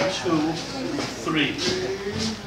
two, three.